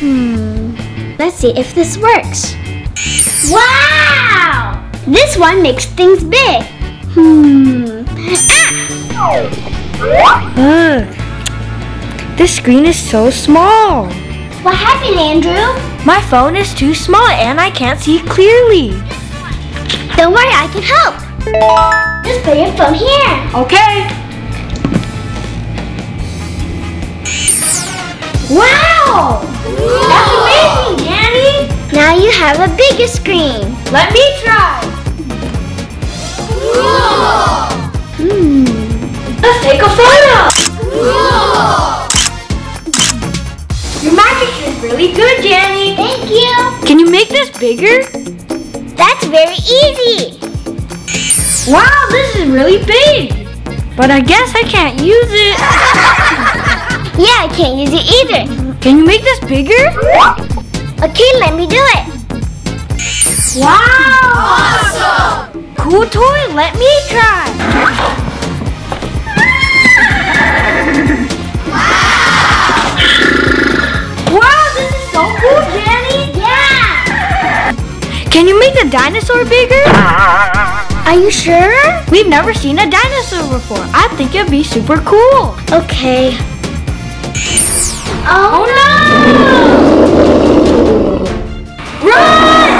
Hmm. Let's see if this works. Wow! This one makes things big. Hmm. Ah! Ugh. This screen is so small. What happened, Andrew? My phone is too small and I can't see clearly. Don't worry, I can help. Just put your phone here. Okay. Wow! That's amazing, Jannie. Now you have a bigger screen. Let me try. Hmm. Let's take a photo. Your magic is really good, Jannie. Thank you. Can you make this bigger? That's very easy. Wow, this is really big. But I guess I can't use it. Yeah, I can't use it either. Can you make this bigger? Okay, let me do it. Wow! Awesome! Cool toy, let me try. Wow, Wow, this is so cool, Jannie! Yeah. Can you make the dinosaur bigger? Are you sure? We've never seen a dinosaur before. I think it'd be super cool. Okay. Oh no! Run!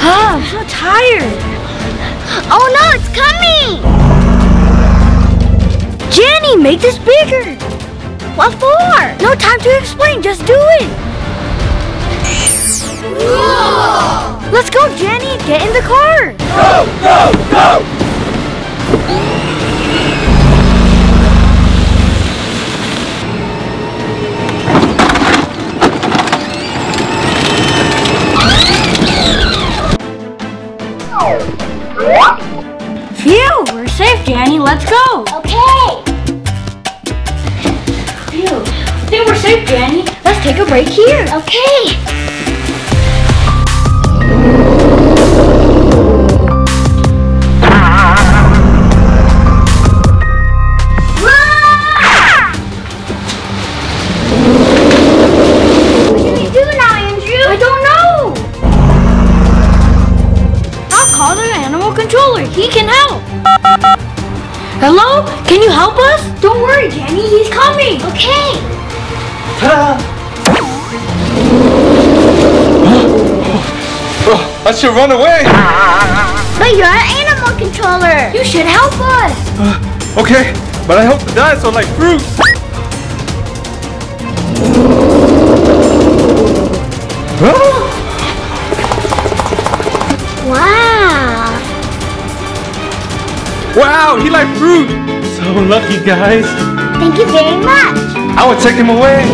Ah, I'm so tired. Oh no, it's coming. Jannie, make this bigger. What for? No time to explain, just do it. Let's go, Jannie. Get in the car. Phew, Jannie. Let's go. Okay. Phew, I think we're safe, Jannie. Let's take a break here. Okay. What should we do now, Andrew? I don't know. I'll call the animal controller. He can help. Hello? Can you help us? Don't worry, Jannie. He's coming. Okay. Ta-da! Oh, I should run away. But you're an animal controller. You should help us. Uh, okay, but I hope the dinosaur like fruit. Oh, wow, he like fruit. So lucky, guys. Thank you very much. I will take him away.